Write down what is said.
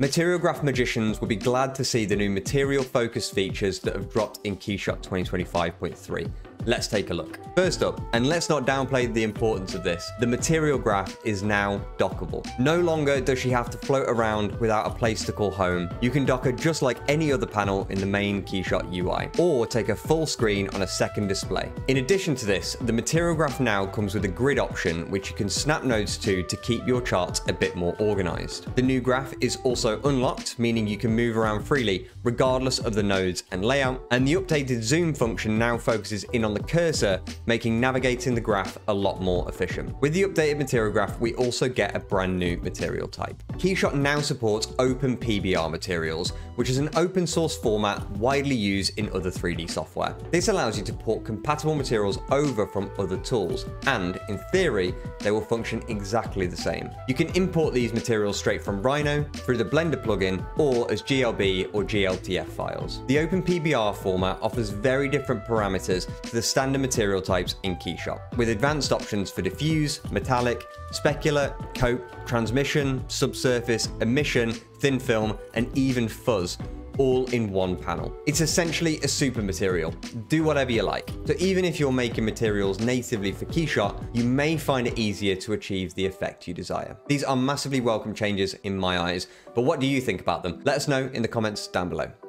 Material Graph magicians will be glad to see the new material focus features that have dropped in Keyshot 2025.3. Let's take a look. First up, and let's not downplay the importance of this, the material graph is now dockable. No longer does she have to float around without a place to call home. You can dock her just like any other panel in the main Keyshot UI, or take a full screen on a second display. In addition to this, the material graph now comes with a grid option which you can snap nodes to to keep your charts a bit more organized. The new graph is also unlocked, meaning you can move around freely regardless of the nodes and layout, and the updated zoom function now focuses in on the cursor, making navigating the graph a lot more efficient. With the updated material graph, we also get a brand new material type. Keyshot now supports open PBR materials, which is an open source format widely used in other 3D software. This allows you to port compatible materials over from other tools, and in theory, they will function exactly the same. You can import these materials straight from Rhino, through the Blender plugin, or as GLB or GLTF files. The OpenPBR format offers very different parameters to the standard material types in Keyshot, with advanced options for diffuse, metallic, specular, coat, transmission, subsurface, emission, thin film, and even fuzz, all in one panel. It's essentially a super material. Do whatever you like. So even if you're making materials natively for Keyshot, you may find it easier to achieve the effect you desire. These are massively welcome changes in my eyes, but what do you think about them? Let us know in the comments down below.